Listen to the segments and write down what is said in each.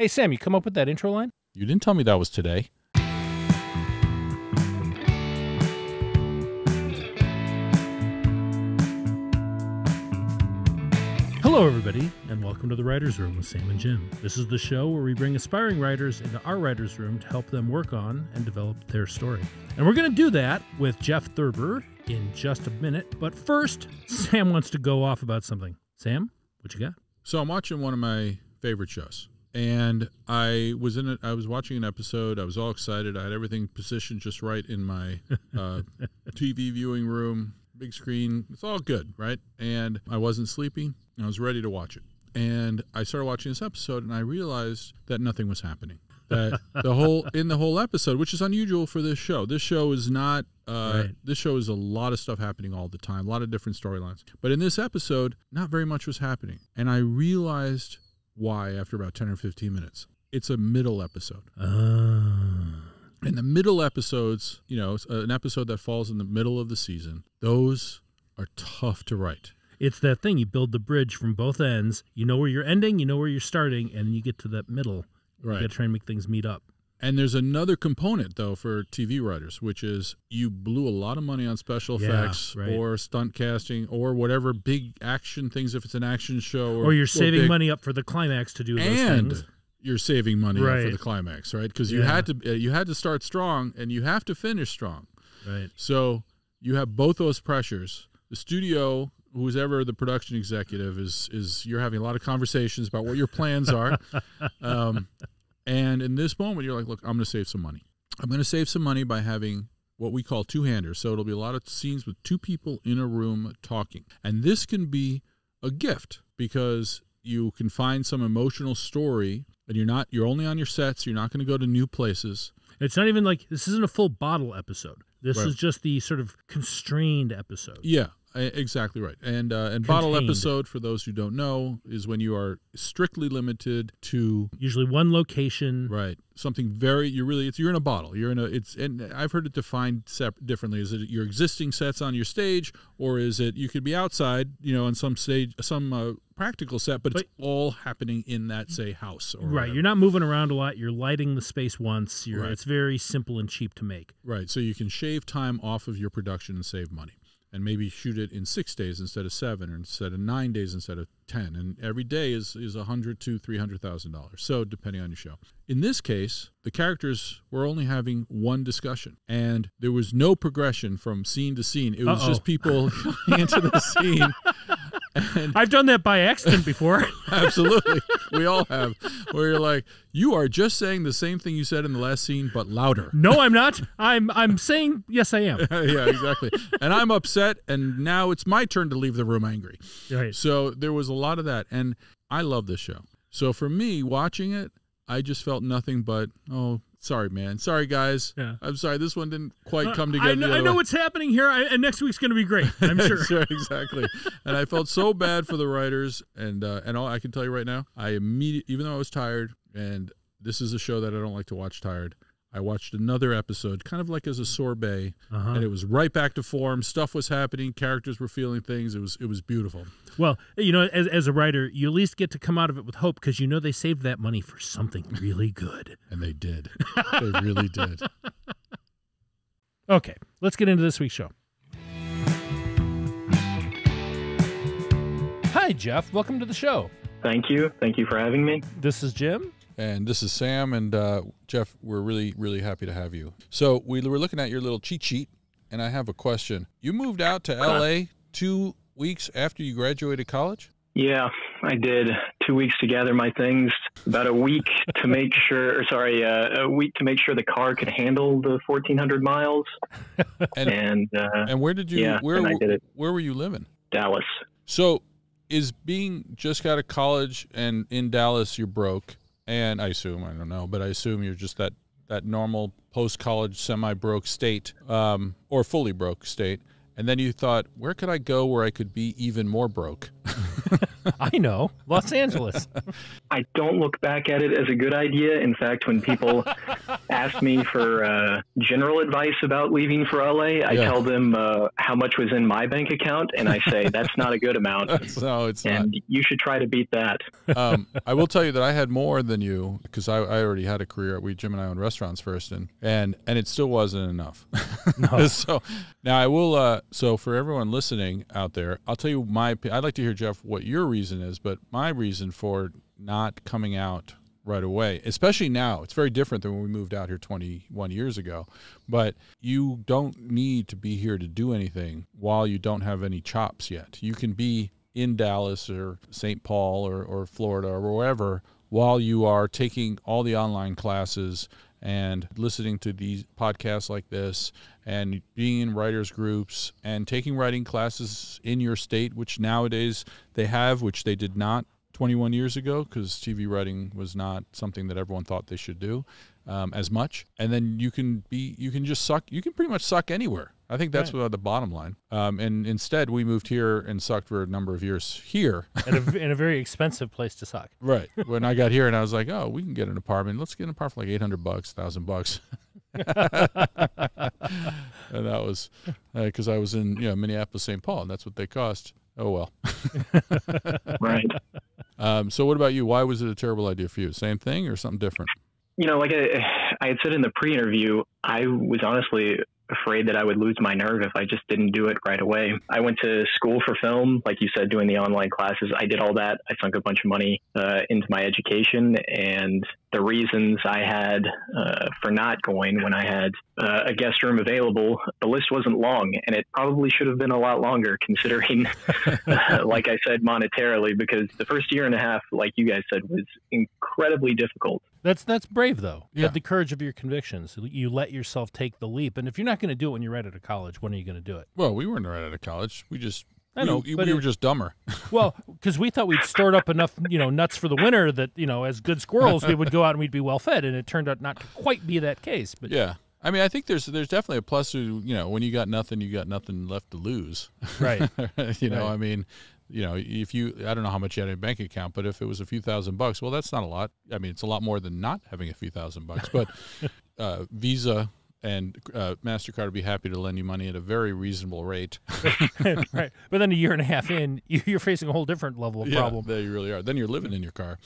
Hey, Sam, you come up with that intro line? You didn't tell me that was today. Hello, everybody, and welcome to the Writer's Room with Sam and Jim. This is the show where we bring aspiring writers into our writer's room to help them work on and develop their story. And we're going to do that with Jeff Thurber in just a minute. But first, Sam wants to go off about something. Sam, what you got? So I'm watching one of my favorite shows, and I was in it. I was watching an episode. I was all excited. I had everything positioned just right in my uh, TV viewing room, big screen. It's all good, right? And I wasn't sleepy. I was ready to watch it, and I started watching this episode, and I realized that nothing was happening. That the whole in the whole episode, which is unusual for this show. This show is not. Uh, Right. This show is a lot of stuff happening all the time, a lot of different storylines. But in this episode, not very much was happening, and I realized why after about ten or fifteen minutes. It's a middle episode. Uh, And the middle episodes, you know, an episode that falls in the middle of the season, those are tough to write. it's that thing. You build the bridge from both ends. You know where you're ending, you know where you're starting, and then you get to that middle. You got to try and make things meet up. And there's another component though for TV writers, which is you blew a lot of money on special Yeah, effects right. or stunt casting or whatever big action things if it's an action show or, Or you're saving big- money up for the climax to do those and things. you're saving money up for the climax, right? Because you Yeah. had to uh, you had to start strong and you have to finish strong. Right. So you have both those pressures. The studio, who's ever the production executive, is is you're having a lot of conversations about what your plans are. um, and in this moment, you're like, look, I'm going to save some money. I'm going to save some money by having what we call two handers. So it'll be a lot of scenes with two people in a room talking. And this can be a gift because you can find some emotional story and you're not you're only on your sets, you're not going to go to new places. It's not even like this isn't a full bottle episode. This Right. is just the sort of constrained episode. Yeah, exactly right. And uh, and bottle episode for those who don't know is when you are strictly limited to Usually one location. right something very you're really it's you're in a bottle. You're in a it's and I've heard it defined sep- differently. Is it your existing sets on your stage or is it you could be outside, you know, on some stage some uh, practical set, but, it's all happening in that say house or Right. whatever. You're not moving around a lot. You're lighting the space once. You're, Right. It's very simple and cheap to make. Right. So you can shave time off of your production and save money. And maybe shoot it in six days instead of seven, or instead of nine days instead of ten. And every day is is a hundred to three hundred thousand dollars. So depending on your show. In this case, the characters were only having one discussion, and there was no progression from scene to scene. It was Uh-oh. just people into the scene. And I've done that by accident before. absolutely, we all have. Where you're like, you are just saying the same thing you said in the last scene, but louder. no, I'm not. I'm I'm saying yes, I am. yeah, exactly. And I'm upset, and now it's my turn to leave the room angry. Right. So there was a lot of that, and I love this show. So for me, watching it, I just felt nothing but, oh, sorry, man, sorry, guys. Yeah. I'm sorry, this one didn't quite come together. I know, I know what's happening here, I, and next week's going to be great. I'm sure. Sure, exactly. and I felt so bad for the writers, and uh, and all I can tell you right now, I immediately, even though I was tired, and this is a show that I don't like to watch tired. I watched another episode, kind of like as a sorbet, Uh-huh. and it was right back to form. Stuff was happening, characters were feeling things. It was it was beautiful. Well, you know, as, as a writer, you at least get to come out of it with hope because you know they saved that money for something really good. And they did. they really did. Okay, let's get into this week's show. Hi, Jeff. Welcome to the show. Thank you. Thank you for having me. This is Jim. And this is Sam and uh, Jeff. We're really, really happy to have you. So we were looking at your little cheat sheet, and I have a question. You moved out to LA two weeks after you graduated college? Yeah, I did two weeks to gather my things, about a week to make sure, or sorry, uh, a week to make sure the car could handle the 1,400 miles. And And uh, and where did you? Yeah, where and I did it. where were you living? Dallas. So is being just out of college and in Dallas, you're broke, and I assume I don't know, but I assume you're just that that normal post college semi broke state, um, or fully broke state. And then you thought, where could I go where I could be even more broke? I know, Los Angeles. I don't look back at it as a good idea. In fact, when people ask me for uh, general advice about leaving for LA, I Yeah. tell them uh, how much was in my bank account, and I say that's not a good amount, no, it's not. and you should try to beat that. um, I will tell you that I had more than you because I, I already had a career. We Jim and I owned restaurants first, and and and it still wasn't enough. No. so now I will. Uh, so for everyone listening out there, I'll tell you my. I'd like to hear Jeff what your reason is, but my reason for not coming out right away, especially now, it's very different than when we moved out here 21 years ago. But you don't need to be here to do anything while you don't have any chops yet. You can be in Dallas or St. Paul or, or Florida or wherever while you are taking all the online classes and listening to these podcasts like this and being in writers groups and taking writing classes in your state which nowadays they have which they did not 21 years ago because TV writing was not something that everyone thought they should do um, as much. And then you can be, you can just suck, you can pretty much suck anywhere. I think that's Right. the bottom line. Um, and instead, we moved here and sucked for a number of years here. in, a, in a very expensive place to suck. right. When I got here and I was like, oh, we can get an apartment. Let's get an apartment for like 800 bucks, 1,000 bucks. and that was because I was in you know, Minneapolis, St. Paul, and that's what they cost. Oh, well. Right. Um, so, what about you? Why was it a terrible idea for you? Same thing or something different? You know, like I, I had said in the pre-interview, I was honestly afraid that I would lose my nerve if I just didn't do it right away. I went to school for film, like you said, doing the online classes. I did all that. I sunk a bunch of money uh, into my education, and the reasons I had uh, for not going when I had uh, a guest room available, the list wasn't long, and it probably should have been a lot longer, considering, like I said, monetarily, because the first year and a half, like you guys said, was incredibly difficult. That's that's brave though. You have the courage of your convictions. You let yourself take the leap. And if you're not going to do it when you're right out of college, when are you going to do it? Well, we weren't right out of college. We just, I know, we, we it- were just dumber. Well, because we thought we'd stored up enough, you know, nuts for the winter that you know, as good squirrels, we would go out and we'd be well fed. And it turned out not to quite be that case. But Yeah. I mean, I think there's there's definitely a plus to you know when you got nothing, you got nothing left to lose. right, you know, Right. I mean, you know, if you I don't know how much you had in a bank account, but if it was a few thousand bucks, well, that's not a lot. I mean, it's a lot more than not having a few thousand bucks. But uh, Visa and uh, Mastercard would be happy to lend you money at a very reasonable rate. right. But then a year and a half in, you- you're facing a whole different level of Yeah, problem. there you really are. Then you're living in your car.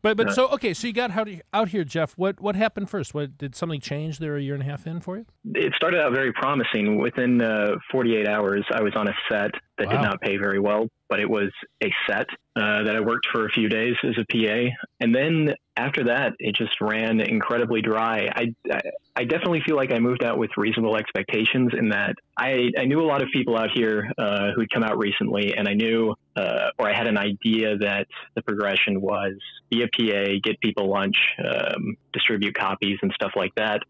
But but Yeah. so okay, so you got out out here, Jeff. What what happened first? What did something change there a year and a half in for you? it started out very promising. Within uh, 48 hours, I was on a set that Wow. did not pay very well, but it was a set uh, that I worked for a few days as a PA. And then after that, it just ran incredibly dry. I, I, I definitely feel like I moved out with reasonable expectations in that I, I knew a lot of people out here uh, who'd come out recently, and I knew uh, or I had an idea that the progression was be a PA, get people lunch, um, distribute copies, and stuff like that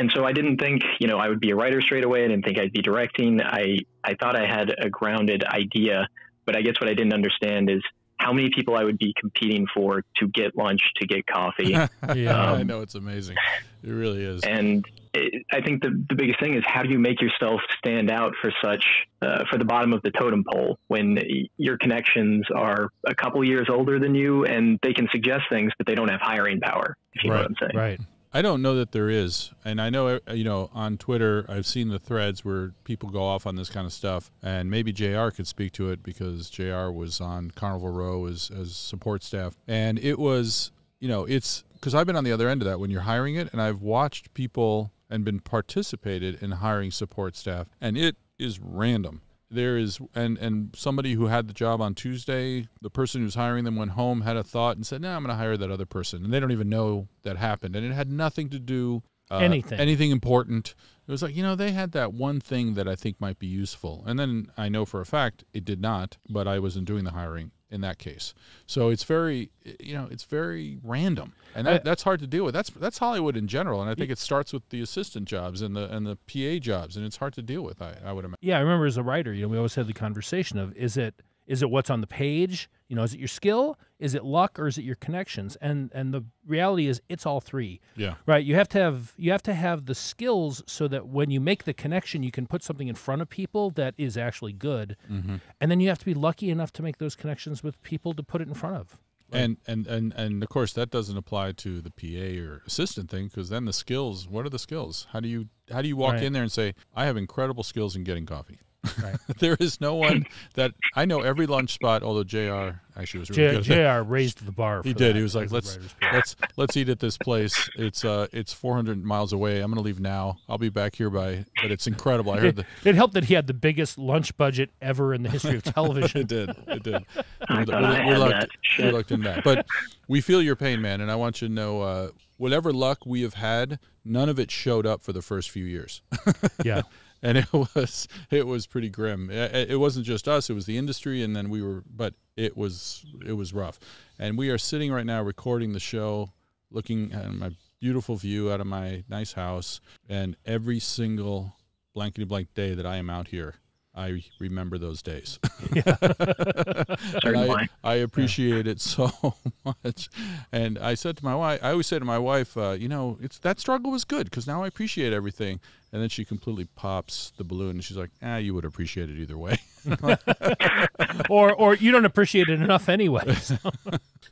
and so I didn't think, you know, I would be a writer straight away. I didn't think I'd be directing. I, I thought I had a grounded idea, but I guess what I didn't understand is how many people I would be competing for to get lunch, to get coffee. Yeah. I Um, know it's amazing. It really is. and it, I think the, the biggest thing is how do you make yourself stand out for such, uh, for the bottom of the totem pole when your connections are a couple years older than you and they can suggest things, but they don't have hiring power, if you know Right, what I'm saying. Right. I don't know that there is, and I know uh, you know on Twitter I've seen the threads where people go off on this kind of stuff, and maybe J.R. could speak to it because J.R. was on Carnival Row as as support staff, and it was you know it's because I've been on the other end of that when you're hiring it, and I've watched people and been participated in hiring support staff, and it is random. There is and and somebody who had the job on Tuesday, the person who's hiring them went home, had a thought, and said, "No, I'm going to hire that other person," and they don't even know that happened, and it had nothing to do uh, Anything. anything important. It was like you know they had that one thing that I think might be useful, and then I know for a fact it did not, but I wasn't doing the hiring in that case. So it's very you know it's very random, and that, that's hard to deal with. That's that's Hollywood in general, and I think it starts with the assistant jobs and the and the PA jobs, and it's hard to deal with. I, I would imagine. Yeah, I remember as a writer, you know, we always had the conversation of is it is it what's on the page? You know, is it your skill? Is it luck or is it your connections? And and the reality is it's all three. Yeah. Right. You have to have you have to have the skills so that when you make the connection, you can put something in front of people that is actually good. Mm-hmm. And then you have to be lucky enough to make those connections with people to put it in front of. And, and and and of course that doesn't apply to the PA or assistant thing because then the skills. What are the skills? How do you how do you walk Right. in there and say I have incredible skills in getting coffee? Right. there is no one that I know every lunch spot. Although J.R. actually was really J- good. J.R. raised the bar. He did. that He was like, "Let's let's let's eat at this place. It's uh it's 400 miles away. I'm gonna leave now. I'll be back here by. But it's incredible. I heard the It helped that he had the biggest lunch budget ever in the history of television. it did. It did. We're- thought we're- we're lucked- that. we're lucked in that. But we feel your pain, man, and I want you to know uh, whatever luck we have had, none of it showed up for the first few years. yeah. and it was it was pretty grim. It, it wasn't just us; it was the industry, and then we were. But it was it was rough. And we are sitting right now recording the show, looking at my beautiful view out of my nice house, and every single blankety blank day that I am out here. I remember those days. and I, I appreciate it so much. And I said to my wife, I always say to my wife, uh, you know, it's that struggle was good because now I appreciate everything. And then she completely pops the balloon and she's like, ah, you would appreciate it either way. Or or you don't appreciate it enough anyway.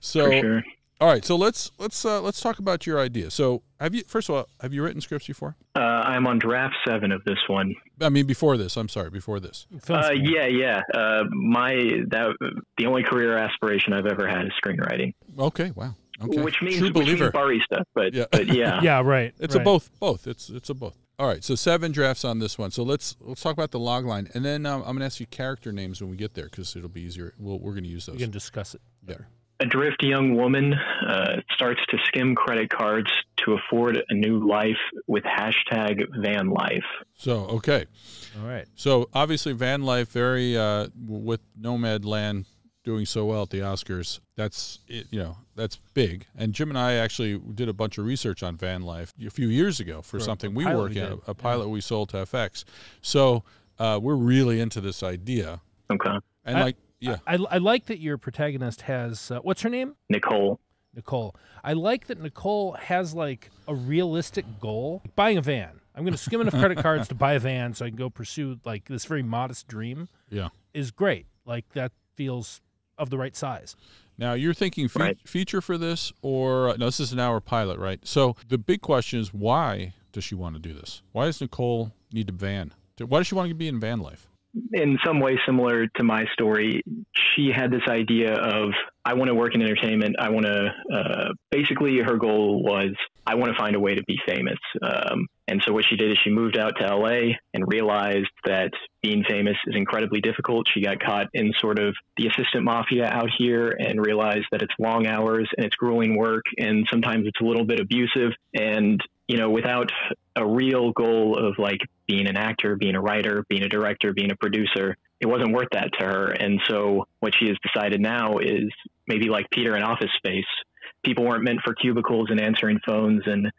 So, For sure. All right, so let's let's uh, let's talk about your idea. So, have you first of all, have you written scripts before? Uh, I'm on draft seven of this one. I mean, before this. I'm sorry, before this. Uh, yeah, yeah. Uh, my that the only career aspiration I've ever had is screenwriting, Okay, wow. Okay, which means true which means believer. barista. But Yeah. but yeah, Yeah, right. It's a both. Both. It's it's a both. All right. So seven drafts on this one. So let's let's talk about the log line, and then um, I'm going to ask you character names when we get there because it'll be easier. We'll, we're going to use those. We can discuss it. Yeah. Adrift young woman uh, starts to skim credit cards to afford a new life with hashtag van life. So okay. All right. So obviously, van life very uh, with Nomadland doing so well at the Oscars. That's it, you know that's big. And Jim and I actually did a bunch of research on van life a few years ago for, For a something we work we at, did, a pilot we sold to FX. So uh, we're really into this idea, Okay, and I- like yeah. I, I like that your protagonist has uh, what's her name? Nicole. Nicole. I like that Nicole has like a realistic goal. Buying a van. I'm going to skim enough credit cards to buy a van so I can go pursue like this very modest dream. Yeah. Is great. Like that feels of the right size. Now you're thinking fe- Right. feature for this, or uh, no? This is an hour pilot, right? So the big question is, why does she want to do this? Why does Nicole need a van? Why does she want to be in van life? In some way similar to my story, she had this idea of I want to work in entertainment. I want to. Uh, basically, her goal was I want to find a way to be famous. Um, and so what she did is she moved out to LA and realized that being famous is incredibly difficult. She got caught in sort of the assistant mafia out here and realized that it's long hours and it's grueling work and sometimes it's a little bit abusive. And you know, without a real goal of like being an actor, being a writer, being a director, being a producer, it wasn't worth that to her. And so what she has decided now is maybe like Peter in Office Space. People weren't meant for cubicles and answering phones and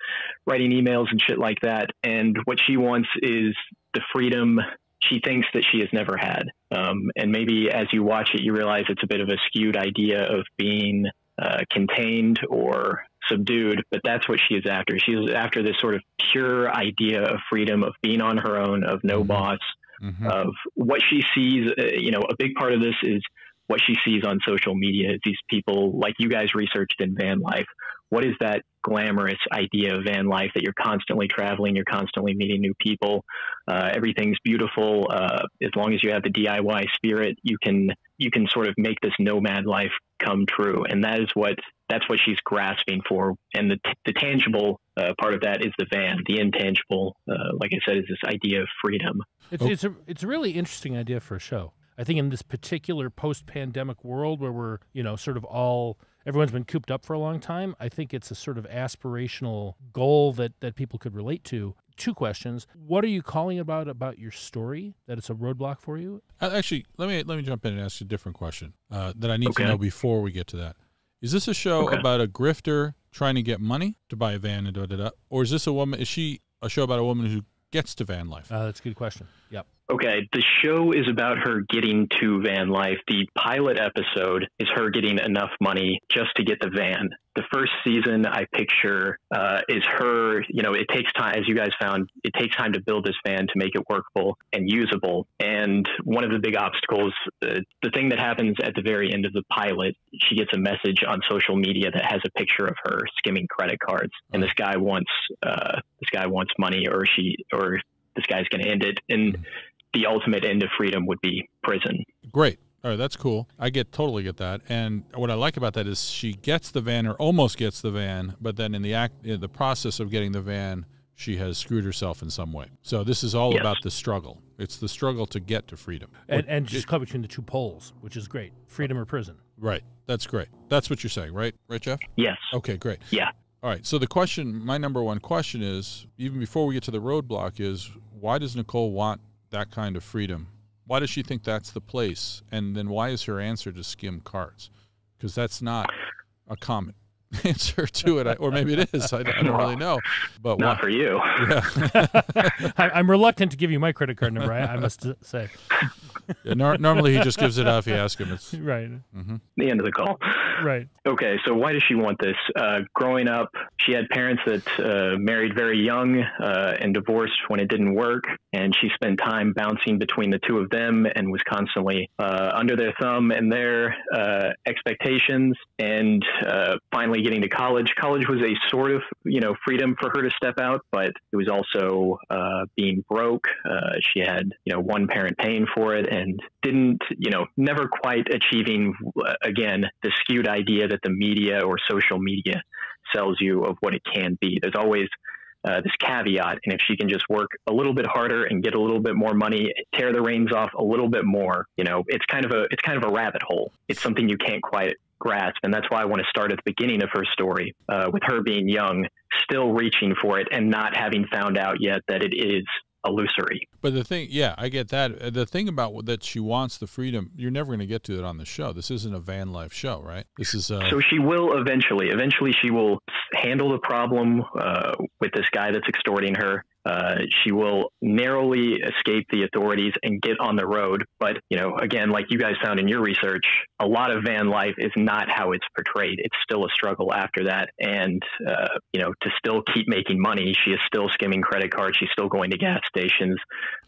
writing emails and shit like that. And what she wants is the freedom she thinks that she has never had. Um, and maybe as you watch it, you realize it's a bit of a skewed idea of being uh, contained or subdued, but that's what she is after. She is after this sort of pure idea of freedom, of being on her own, of no Mhm. boss, Mm-hmm. of what she sees. Uh, you know, a big part of this is what she sees on social media. These people like you guys researched in van life. What is that glamorous idea of van life that you're constantly traveling, you're constantly meeting new people, uh, everything's beautiful. Uh, as long as you have the DIY spirit, you can you can sort of make this nomad life come true, and that is what that's what she's grasping for. And the, the tangible uh, part of that is the van. The intangible, uh, like I said, is this idea of freedom. It's Oh. it's a it's a really interesting idea for a show. I think in this particular post-pandemic world where we're you know sort of all everyone's been cooped up for a long time, I think it's a sort of aspirational goal that that people could relate to. Two questions: What are you calling about about your story that it's a roadblock for you? Uh, Actually, let me let me jump in and ask you a different question uh, that I need Okay. to know before we get to that. Is this a show Okay. about a grifter trying to get money to buy a van and da da da, or is this a woman? Is she a show about a woman who gets to van life? Uh, that's a good question. Yep. Okay, the show is about her getting to van life. The pilot episode is her getting enough money just to get the van. The first season, I picture, uh, is her, you know, it takes time, as you guys found, it takes time to build this van to make it workable and usable. And one of the big obstacles, uh, the thing that happens at the very end of the pilot, she gets a message on social media that has a picture of her skimming credit cards. And this guy wants, uh, this guy wants money or she, or this guy's going to end it. And the ultimate end of freedom would be prison. Great. All right, that's cool. I get totally get that. And what I like about that is she gets the van or almost gets the van, but then in the act, in the process of getting the van, she has screwed herself in some way. So this is all Yes. about the struggle. It's the struggle to get to freedom. And, and just cut between the two poles, which is great. Freedom or prison. Right. That's great. That's what you're saying, right? Right, Jeff? Yes. Okay, great. Yeah. All right. So the question, my number one question is, even before we get to the roadblock, is why does Nicole want that kind of freedom? Why does she think that's the place? And then why is her answer to skim cards? Because that's not a common answer to it, or maybe it is. I, don't- I don't really know. But Not why? for you. Yeah. I, I'm reluctant to give you my credit card number. I, I must say. Yeah, nor- normally he just gives it out if you ask him. It's Right. The end of the call. Right. Okay, so why does she want this? Uh, growing up, she had parents that uh, married very young uh, and divorced when it didn't work, and she spent time bouncing between the two of them and was constantly uh, under their thumb and their uh, expectations. And uh, finally, getting to college, college was a sort of you know freedom for her to step out, but it was also uh, being broke. Uh, she had you know one parent paying for it and didn't you know never quite achieving uh, again the skewed idea that the media or social media sells you of what it can be. There's always uh, this caveat, and if she can just work a little bit harder and get a little bit more money, tear the reins off a little bit more, you know, it's kind of a it's kind of a rabbit hole. It's something you can't quite grasp, and that's why I want to start at the beginning of her story uh, with her being young, still reaching for it, and not having found out yet that it is illusory. But the thing, yeah, I get that. Uh, The thing about that she wants the freedom, you're never going to get to it on the show. This isn't a van life show, right? This is uh, So she will eventually. Eventually, she will handle the problem uh, with this guy that's extorting her. Uh, she will narrowly escape the authorities and get on the road. But you know, again, like you guys found in your research, a lot of van life is not how it's portrayed. It's still a struggle after that, and uh, you know, to still keep making money, she is still skimming credit cards. She's still going to gas stations.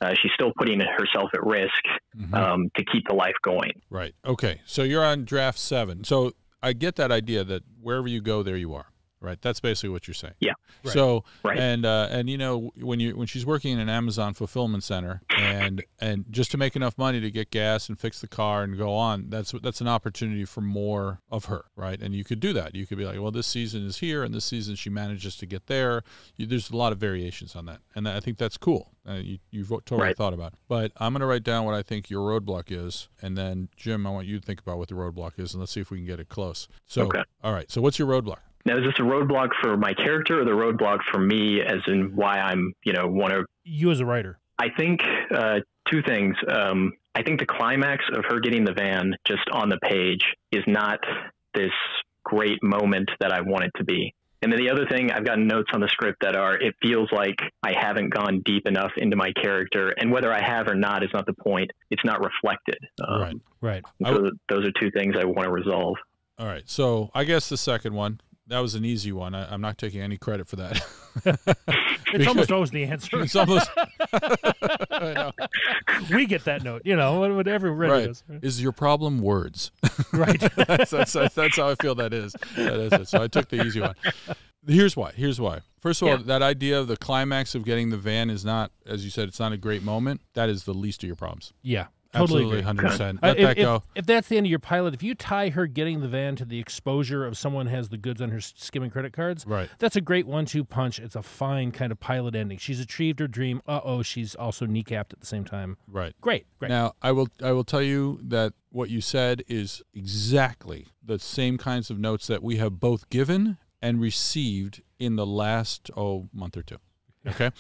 Uh, she's still putting herself at risk mhm. um, to keep the life going. Right. Okay. So you're on draft seven. So I get that idea that wherever you go, there you are. Right. That's basically what you're saying. Yeah. Right. So Right. and uh, and you know when you when she's working in an Amazon fulfillment center and and just to make enough money to get gas and fix the car and go on, that's that's an opportunity for more of her. Right. And you could do that. You could be like, well, this season is here, and this season she manages to get there. You, there's a lot of variations on that, and I think that's cool. Uh, you you've totally Right. thought about. It. But I'm going to write down what I think your roadblock is, and then Jim, I want you to think about what the roadblock is, and let's see if we can get it close. So, Okay. all right. So, what's your roadblock? Now, is this a roadblock for my character or the roadblock for me, as in why I'm, you know, want to? You as a writer. I think uh, two things. Um, I think the climax of her getting the van just on the page is not this great moment that I want it to be. And then the other thing, I've got notes on the script that are, it feels like I haven't gone deep enough into my character. And whether I have or not is not the point. It's not reflected. Um, Right. Right. I So those are two things I want to resolve. All right. So, I guess the second one. That was an easy one. I, I'm not taking any credit for that. It's almost always the answer. it's almost. I know. we get that note. You know, what- whatever Right. is. Is your problem words? Right. that's, that's, that's, how I feel that is. That is it. So I took the easy one. Here's why. Here's why. First of all, Yeah. that idea of the climax of getting the van is not, as you said, it's not a great moment. That is the least of your problems. yeah. Totally Absolutely, hundred percent. Uh, Let if, that go. if that's the end of your pilot, if you tie her getting the van to the exposure of someone has the goods on her skimming credit cards, Right. that's a great one-two punch. It's a fine kind of pilot ending. She's achieved her dream. Uh oh, she's also kneecapped at the same time. Right. Great, great. Now, I will I will tell you that what you said is exactly the same kinds of notes that we have both given and received in the last oh month or two. Okay?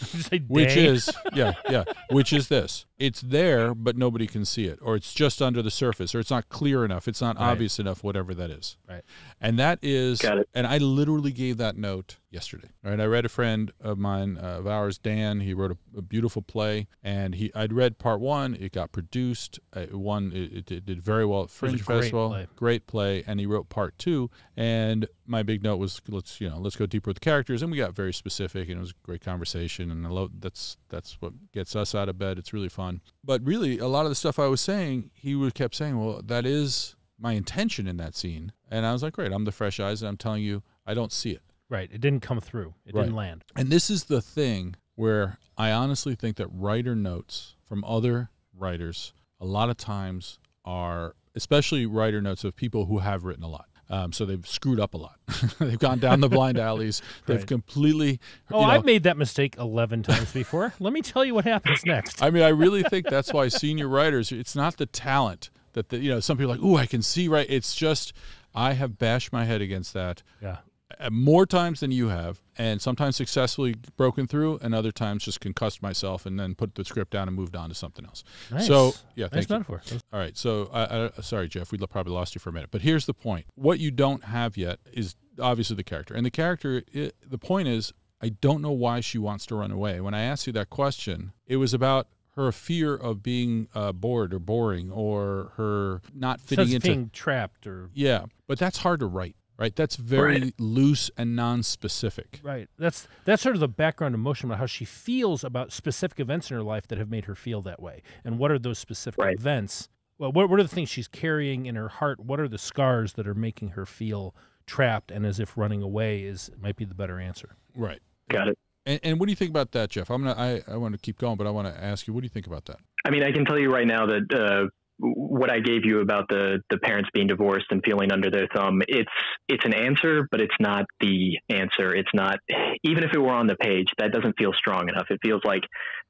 Which is yeah, yeah, which is this. It's there, but nobody can see it, or it's just under the surface, or it's not clear enough, it's not Right. obvious enough, whatever that is. Right. And that is, Got it. and I literally gave that note yesterday. Right. I read a friend of mine, uh, of ours, Dan. He wrote a, a beautiful play, and he I'd read part one. It got produced. Uh, it won. It, it did- did very well at a Fringe great Festival. play. Great play. And he wrote part two. And my big note was let's you know let's go deeper with the characters. And we got very specific, and it was a great conversation. And I love that's that's what gets us out of bed. It's really fun. But really, a lot of the stuff I was saying, he would kept saying, well, that is my intention in that scene. And I was like, great, I'm the fresh eyes, and I'm telling you, I don't see it. Right. It didn't come through. It Right. didn't land. And this is the thing where I honestly think that writer notes from other writers a lot of times are, especially writer notes of people who have written a lot. Um, so they've screwed up a lot. they've gone down the blind alleys. They've completely. Oh, you know, I've made that mistake 11 times before. Let me tell you what happens next. I mean, I really think that's why senior writers. It's not the talent that the, you know. Some people are like, oh, I can see right." It's just I have bashed my head against that yeah. Uh, more times than you have, and sometimes successfully broken through, and other times just concussed myself and then put the script down and moved on to something else. Nice. So yeah, nice thank metaphor. All right, so I, I, sorry, Jeff, we probably lost you for a minute, but here's the point: what you don't have yet is obviously the character, and the character. i the point is, I don't know why she wants to run away. When I asked you that question, it was about her fear of being uh, bored or boring or her not fitting of into being trapped or yeah, but that's hard to write, right? That's very Right. loose and non-specific. Right. That's that's sort of the background emotion about how she feels about specific events in her life that have made her feel that way. And what are those specific Right. events? Well, what, what are the things she's carrying in her heart? What are the scars that are making her feel trapped and as if running away is might be the better answer? Right. Got it. And, and what do you think about that, Jeff? I'm gonna I, I want to keep going, but I want to ask you, what do you think about that? I mean, I can tell you right now that uh, what I gave you about the the parents being divorced and feeling under their thumb, it's it's an answer, but it's not the answer. It's not even if it were on the page, that doesn't feel strong enough. It feels like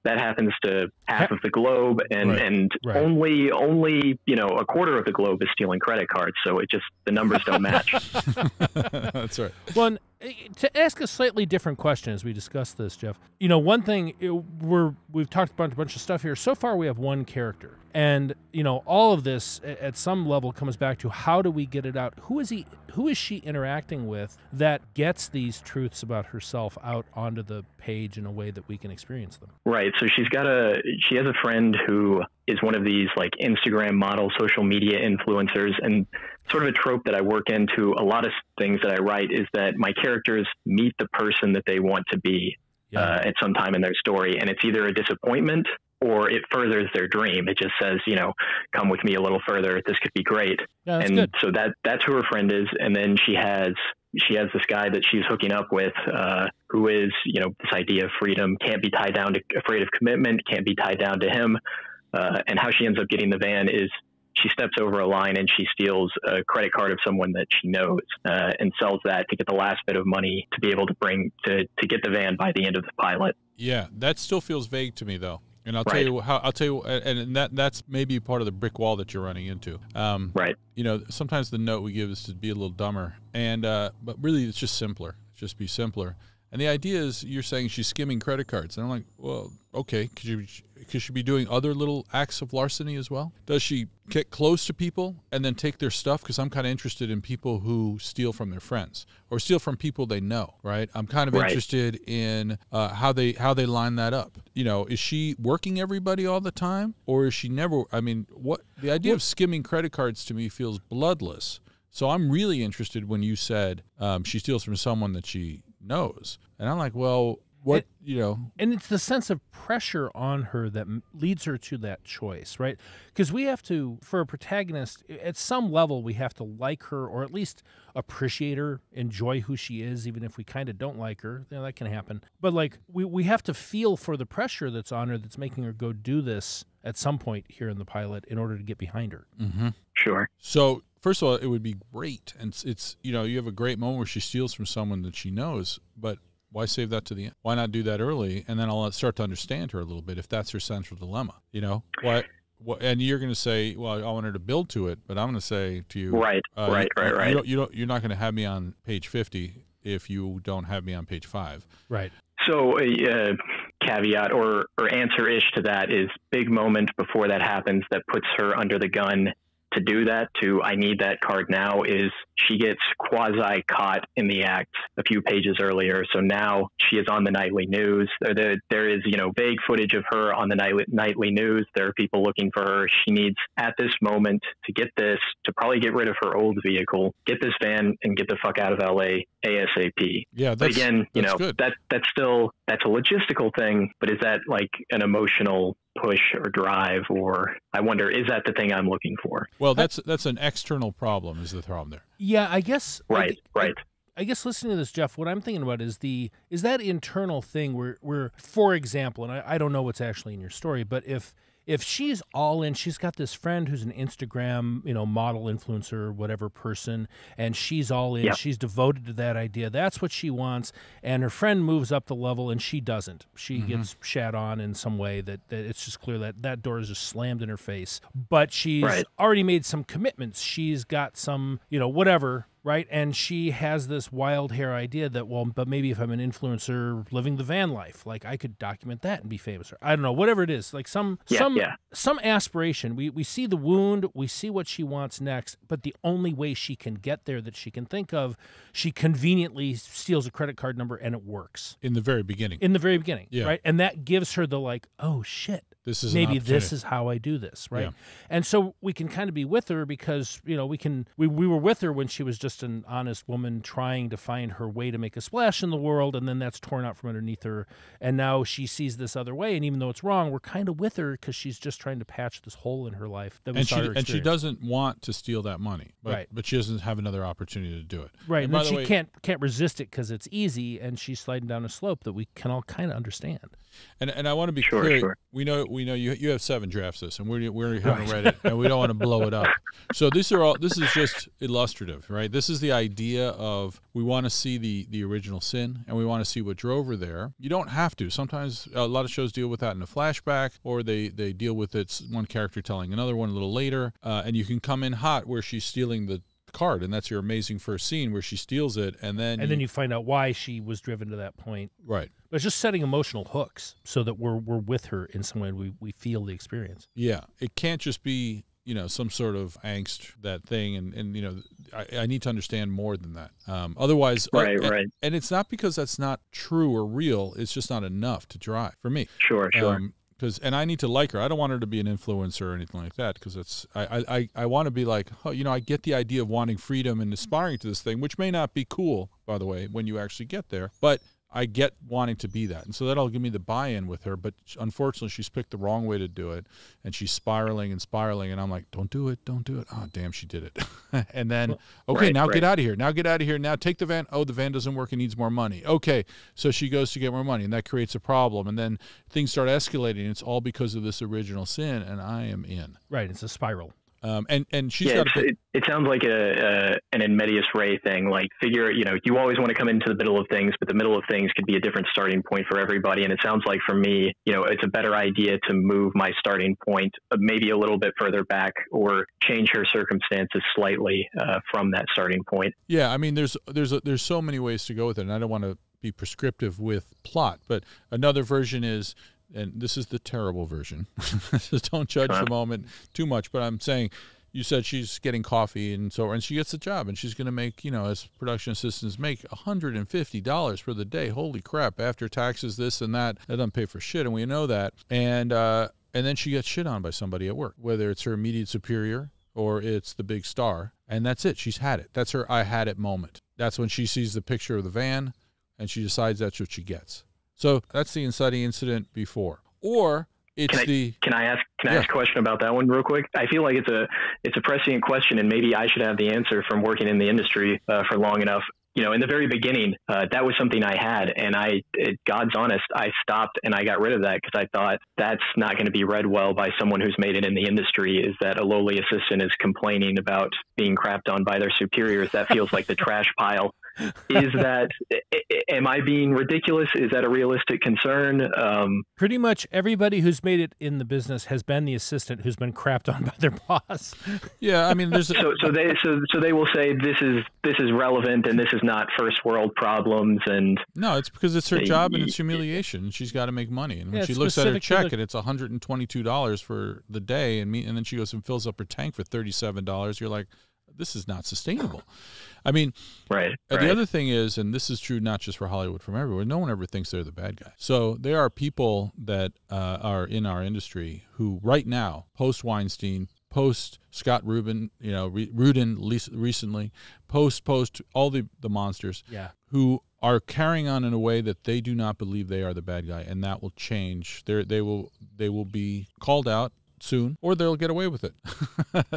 that happens to half of the globe, and Right. and Right. only only you know a quarter of the globe is stealing credit cards. So it just the numbers don't match. that's right. Well, and, to ask a slightly different question as we discuss this, Jeff. You know, one thing eh, we're we've talked about a bunch of stuff here. So far, we have one character, and you know, all of this at some level comes back to how do we get it out? Who is he? Who is she interacting with that gets these truths about herself out onto the page in a way that we can experience them? Right. So she's got a she has a friend who is one of these like Instagram model social media influencers and sort of a trope that I work into a lot of things that I write is that my characters meet the person that they want to be uh, at some time in their story and it's either a disappointment or it furthers their dream. It just says, you know, come with me a little further. This could be great yeah, and good. so that that's who her friend is and then she has she has this guy that she's hooking up with uh, who is you know this idea of freedom can't be tied down to afraid of commitment can't be tied down to him uh, and how she ends up getting the van is she steps over a line and she steals a credit card of someone that she knows uh, and sells that to get the last bit of money to be able to bring to, to get the van by the end of the pilot Yeah, that still feels vague to me though. And I'll tell you how I'll tell you and and that that's maybe part of the brick wall that you're running into. Um, right you know, sometimes the note we give is to be a little dumber, and uh, but really it's just simpler. Just be simpler. And the idea is you're saying she's skimming credit cards, and I'm like, well, okay, could you could she be doing other little acts of larceny as well? Does she get close to people and then take their stuff? Because I'm kind of interested in people who steal from their friends or steal from people they know, right? I'm kind of Right. interested in uh, how they how they line that up. You know, is she working everybody all the time, or is she never? I mean, what the idea of skimming credit cards to me feels bloodless. So I'm really interested when you said um, she steals from someone that she knows, and I'm like, well, what It- you know? and it's the sense of pressure on her that leads her to that choice right? Because we have to for a protagonist at some level we have to like her or at least appreciate her enjoy who she is even if we kind of don't like her. You know, that can happen. But like we, we have to feel for the pressure that's on her that's making her go do this at some point here in the pilot in order to get behind her. Mm-hmm. sure. So first of all, it would be great, and it's, it's you know you have a great moment where she steals from someone that she knows, but why save that to the end? Why not do that early, and then I'll start to understand her a little bit if that's her central dilemma. You know why? What, and you're going to say, well, I want her to build to it, but I'm going to say to you, right uh, right you- right You don't, you don't, you're not going to have me on page 50 if you don't have me on page five. Right. So a uh, caveat or or answer ish to that is big moment before that happens that puts her under the gun to do that to I need that card now is she gets quasi caught in the act a few pages earlier. So now she is on the nightly news. There, there is, you know, vague footage of her on the nightly, nightly news. There are people looking for her. She needs at this moment to get this, to probably get rid of her old vehicle, get this van and get the fuck out of LA ASAP. Yeah. But again, you know, good. that, that's still, that's a logistical thing, but is that like an emotional push or drive or I wonder is that the thing I'm looking for? Well, that's that's an external problem is the problem there. Yeah, I guess Right, I, right. I, I guess listening to this, Jeff, what I'm thinking about is the is that internal thing where where for example, and I, I don't know what's actually in your story, but if if she's all in, she's got this friend who's an Instagram, you know, model influencer, whatever person, and she's all in. She's devoted to that idea. That's what she wants. And her friend moves up the level, and she doesn't. She mm-hmm. gets shat on in some way that, that it's just clear that that door is just slammed in her face. But she's Right. already made some commitments. She's got some, you know, whatever. Right. And she has this wild hair idea that, well, but maybe if I'm an influencer living the van life, like I could document that and be famous. Or I don't know, whatever it is, like some Yeah, some yeah. some aspiration. We we see the wound, we see what she wants next, but the only way she can get there that she can think of, she conveniently steals a credit card number and it works In the very beginning. in the very beginning, Yeah. right? And that gives her the like, oh shit, this is an maybe this is how I do this, right? Yeah. And so we can kind of be with her because you know we can we, we were with her when she was just an honest woman trying to find her way to make a splash in the world, and then that's torn out from underneath her, and now she sees this other way, and even though it's wrong, we're kind of with her because she's just trying to patch this hole in her life that we and saw she her and she doesn't want to steal that money, but Right. but she doesn't have another opportunity to do it. Right, And and, then the she way- can't can't resist it because it's easy, and she's sliding down a slope that we can all kind of understand. And and I want to be Sure, clear. sure. We know we know you you have seven drafts this, and we we haven't read it, and we don't want to blow it up. So these are all. This is just illustrative, right? This is the idea of we want to see the the original sin, and we want to see what drove her there. You don't have to. Sometimes a lot of shows deal with that in a flashback, or they they deal with it one character telling another one a little later, uh, and you can come in hot where she's stealing the card and that's your amazing first scene where she steals it and then And then you find out why she was driven to that point. right But it's just setting emotional hooks so that we're we're with her in some way. We we feel the experience. Yeah, it can't just be you know some sort of angst that thing, and and you know I, I need to understand more than that. Um, otherwise, Right, and, right. And it's not because that's not true or real. It's just not enough to drive for me. Sure, sure. Um, because and I need to like her. I don't want her to be an influencer or anything like that. Because it's I I, I, I want to be like oh you know I get the idea of wanting freedom and aspiring to this thing, which may not be cool by the way when you actually get there, but I get wanting to be that, and so that'll give me the buy-in with her. But unfortunately, she's picked the wrong way to do it, and she's spiraling and spiraling. And I'm like, don't do it, don't do it. Oh damn, she did it. and then okay, Right, now get out of here. Now get out of here. Now take the van. Oh, the van doesn't work. It needs more money. Okay, so she goes to get more money, and that creates a problem. And then things start escalating. It's all because of this original sin, and I am in. Right. It's a spiral. Um, and and she's yeah, got it, it sounds like a, a an in medias res thing. Like figure, you know, you always want to come into the middle of things, but the middle of things could be a different starting point for everybody. And it sounds like for me, you know, it's a better idea to move my starting point uh, maybe a little bit further back or change her circumstances slightly uh, from that starting point. Yeah, I mean, there's there's a, there's so many ways to go with it, and I don't want to be prescriptive with plot, but another version is, and this is the terrible version. so don't judge the moment too much, but I'm saying. You said she's getting coffee and so, and she gets a job, and she's going to make, you know, as production assistants make hundred and fifty dollars for the day. Holy crap! After taxes, this and that, that doesn't pay for shit, and we know that. And uh, and then she gets shit on by somebody at work, whether it's her immediate superior or it's the big star. And that's it. She's had it. That's her I had it moment. That's when she sees the picture of the van and she decides that's what she gets. So that's the inciting incident before. Or it's Can I- the Can I ask? Can I Yeah. ask a question about that one real quick? I feel like it's a it's a prescient question, and maybe I should have the answer from working in the industry uh, for long enough. You know, in the very beginning, uh, that was something I had, and I, it, God's honest, I stopped and I got rid of that because I thought that's not going to be read well by someone who's made it in the industry. Is that a lowly assistant is complaining about being crapped on by their superiors? That feels like the trash pile is that am I being ridiculous? Is that a realistic concern? Um, Pretty much everybody who's made it in the business has been the assistant who's been crapped on by their boss. Yeah, I mean, there's a, so so they so so they will say this is this is relevant and this is not first world problems and no, it's because it's her job and it's humiliation. She's got to make money, and when Yeah, she looks at her check the- and it's 122 dollars for the day, and me, and then she goes and fills up her tank for 37 dollars. You're like, this is not sustainable. I mean, right. Uh, right. The other thing is, and this is true not just for Hollywood, from everywhere, no one ever thinks they're the bad guy. So there are people that uh, are in our industry who, right now, post Weinstein, post Scott Rubin, you know, Re- Rudin le- recently, post post all the the monsters, Yeah. who are carrying on in a way that they do not believe they are the bad guy, and that will change. They they will they will be called out soon, or they'll get away with it.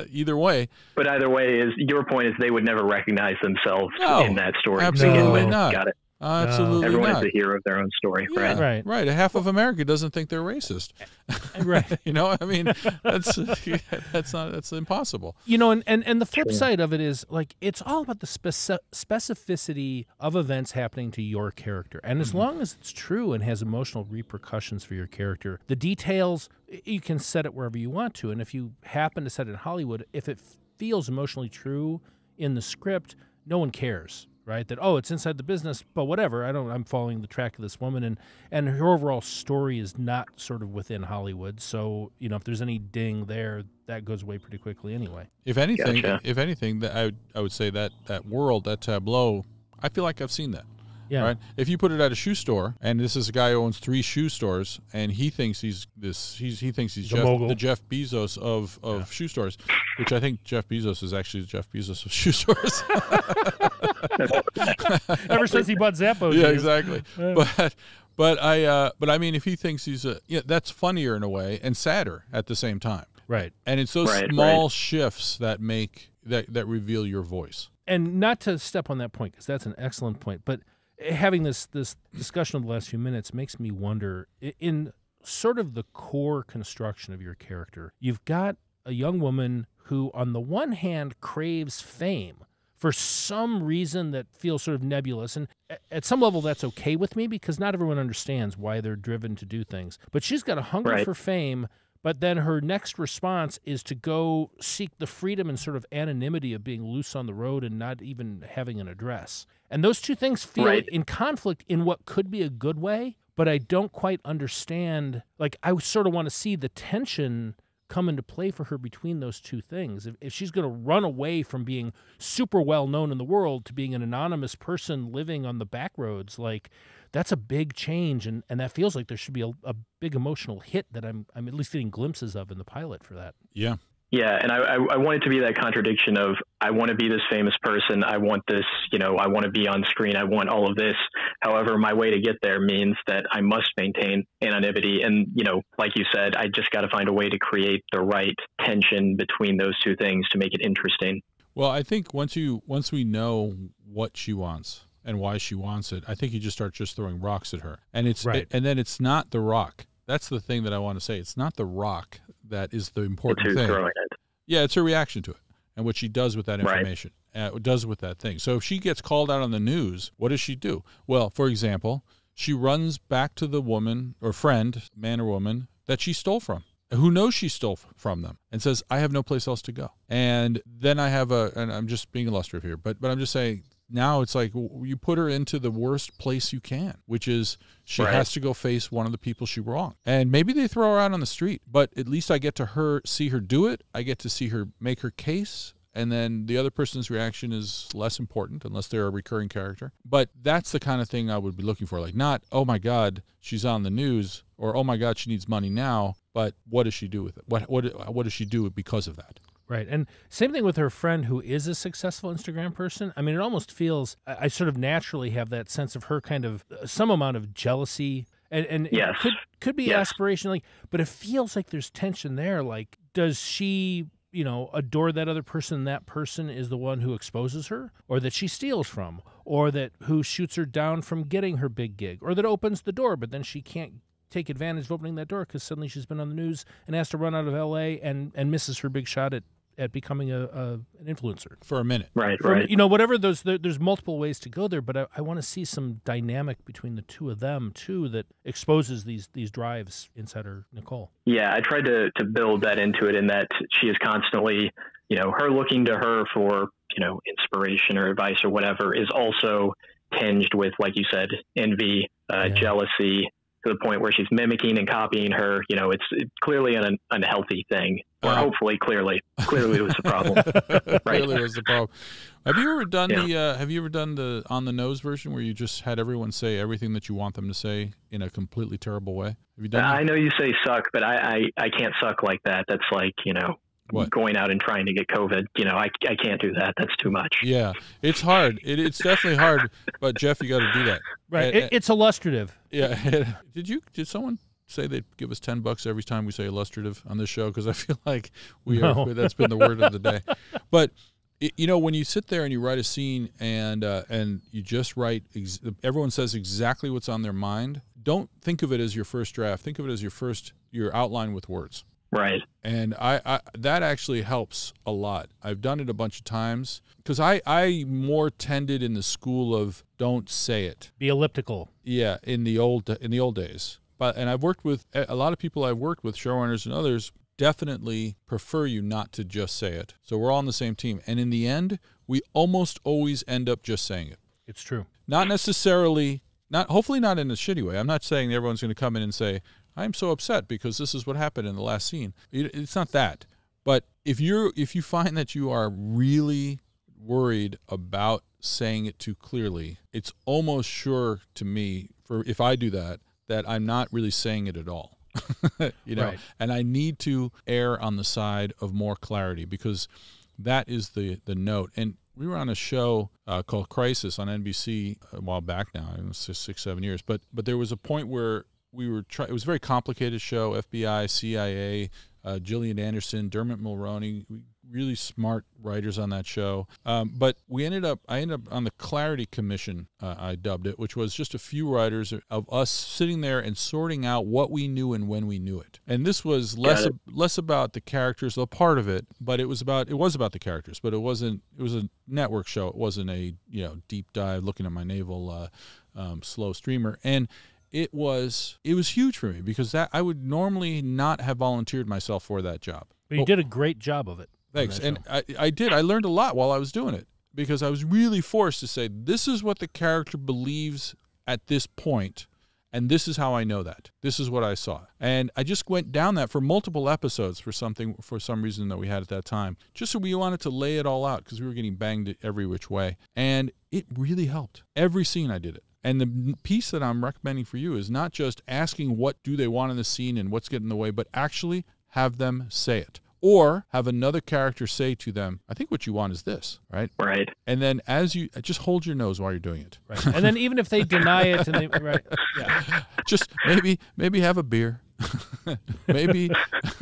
Either way, But either way, is your point is they would never recognize themselves No, in that story. absolutely not. Got it. Absolutely uh, Everyone not. is the hero of their own story. Yeah, Right. Right. right. A half of America doesn't think they're racist. Right. you know, I mean, that's that's not that's impossible. You know, and, and, and the flip Sure. side of it is like it's all about the speci- specificity of events happening to your character. And as mm-hmm. long as it's true and has emotional repercussions for your character, the details, you can set it wherever you want to. And if you happen to set it in Hollywood, if it feels emotionally true in the script, no one cares. Right, that oh, it's inside the business, but whatever. I don't. I'm following the track of this woman, and and her overall story is not sort of within Hollywood. So you know, if there's any ding there, that goes away pretty quickly anyway. If anything, Gotcha. if anything, that I I would say that that world, that tableau, I feel like I've seen that. Yeah. Right. If you put it at a shoe store, and this is a guy who owns three shoe stores, and he thinks he's this, he's he thinks he's The Jeff, mogul. the Jeff Bezos of of shoe stores, which I think Jeff Bezos is actually the Jeff Bezos of shoe stores. Ever since he bought Zappos. yeah, he is. exactly. But but I uh, but I mean, if he thinks he's a yeah, that's funnier in a way and sadder at the same time. Right. And it's those Right, small shifts that make that that reveal your voice. And not to step on that point because that's an excellent point, but having this this discussion of the last few minutes makes me wonder in sort of the core construction of your character. You've got a young woman who on the one hand craves fame for some reason that feels sort of nebulous and at some level that's okay with me because not everyone understands why they're driven to do things. But she's got a hunger Right. for fame but then her next response is to go seek the freedom and sort of anonymity of being loose on the road and not even having an address. And those two things feel Right. in conflict in what could be a good way, but I don't quite understand. Like, I sort of want to see the tension come into play for her between those two things. If, if she's going to run away from being super well known in the world to being an anonymous person living on the back roads, like that's a big change, and, and that feels like there should be a, a big emotional hit that I'm I'm at least getting glimpses of in the pilot for that. Yeah. Yeah, and I, I, I want it to be that contradiction of I want to be this famous person. I want this, you know, I want to be on screen. I want all of this. However, my way to get there means that I must maintain anonymity. And, you know, like you said, I just got to find a way to create the right tension between those two things to make it interesting. Well, I think once you once we know what she wants and why she wants it, I think you just start just throwing rocks at her. And it's Right. and then it's not the rock. That's the thing that I want to say. It's not the rock that is the important who's thing. throwing it. Yeah, it's her reaction to it and what she does with that Right. information, uh, does with that thing. So if she gets called out on the news, what does she do? Well, for example, she runs back to the woman or friend, man or woman, that she stole from. Who knows she stole from them and says, "I have no place else to go." And then I have a, and I'm just being illustrative here, but but I'm just saying now it's like you put her into the worst place you can, which is she Right. has to go face one of the people she wronged. And maybe they throw her out on the street, but at least I get to her see her do it. I get to see her make her case. And then the other person's reaction is less important unless they're a recurring character. But that's the kind of thing I would be looking for. Like, not, oh my God, she's on the news, or oh my God, she needs money now. But what does she do with it? What, what, what does she do because of that? Right. And same thing with her friend who is a successful Instagram person. I mean, it almost feels, I, I sort of naturally have that sense of her kind of uh, some amount of jealousy. And, and Yes. could, could be Yes. aspirational, but it feels like there's tension there. Like, does she, you know, adore that other person? That person is the one who exposes her, or that she steals from, or that who shoots her down from getting her big gig, or that opens the door, but then she can't take advantage of opening that door because suddenly she's been on the news and has to run out of L.A. and and misses her big shot at at becoming a, a an influencer. for a minute. Right, For- right. You know, whatever those there, there's multiple ways to go there, but I, I want to see some dynamic between the two of them too that exposes these these drives inside her Nicole. Yeah, I tried to to build that into it in that she is constantly, you know, her looking to her for, you know, inspiration or advice or whatever is also tinged with, like you said, envy, uh, Yeah. jealousy, to the point where she's mimicking and copying her. You know, it's, clearly an unhealthy thing, or Uh, hopefully, clearly, clearly it was the problem. Clearly was the problem. Have you ever done Yeah. the uh, Have you ever done the on the nose version where you just had everyone say everything that you want them to say in a completely terrible way? Have you done I know you say suck, but I, I, I can't suck like that. That's like, you know, What? going out and trying to get COVID. You know, I, I can't do that. That's too much. Yeah, it's hard. It, it's definitely hard. But Jeff, you got to do that. Right. It, it's illustrative. Yeah. did you? Did someone say they'd give us ten bucks every time we say illustrative on this show? Because I feel like we are. That's been the word of the day. But it, you know, when you sit there and you write a scene and uh, and you just write, ex- everyone says exactly what's on their mind. Don't think of it as your first draft. Think of it as your first your outline with words. Right. and I, I that actually helps a lot. I've done it a bunch of times because I I more tended in the school of don't say it. Be elliptical. Yeah, in the old in the old days. But and I've worked with a a lot of people I've worked with showrunners and others definitely prefer you not to just say it. So we're all on the same team. And in the end, we almost always end up just saying it. It's true. Not necessarily not hopefully not in a shitty way. I'm not saying everyone's going to come in and say, "I'm so upset because this is what happened in the last scene." It, it's not that. But if you're if you find that you are really worried about saying it too clearly, it's almost sure to me for if I do that that I'm not really saying it at all. you know, Right. and I need to err on the side of more clarity because that is the the note. And we were on a show uh, called Crisis on NBC a while back now, it was six, six, seven years. But but there was a point where we were trying. It was a very complicated show. FBI, CIA, uh, Gillian Anderson, Dermot Mulroney, really smart writers on that show. Um, but we ended up, I ended up on the Clarity Commission, uh, I dubbed it, which was just a few writers of us sitting there and sorting out what we knew and when we knew it. And this was less less about the characters, a part of it, but it was about it was about the characters, but it wasn't. It was a network show. It wasn't a you know deep dive looking at my navel uh, um, slow streamer and it was it was huge for me because that I would normally not have volunteered myself for that job. But you Oh. did a great job of it. Thanks. And. I, I did. I learned a lot while I was doing it because I was really forced to say, this is what the character believes at this point, and this is how I know that. This is what I saw. And I just went down that for multiple episodes for something, for some reason that we had at that time, just so we wanted to lay it all out because we were getting banged every which way. And it really helped. Every scene I did it. And the piece that I'm recommending for you is not just asking what do they want in the scene and what's getting in the way, but actually have them say it. Or have another character say to them, I think what you want is this, right? Right. And then as you uh, just hold your nose while you're doing it. Right. And then even if they deny it and they right. Yeah. Just maybe maybe have a beer. maybe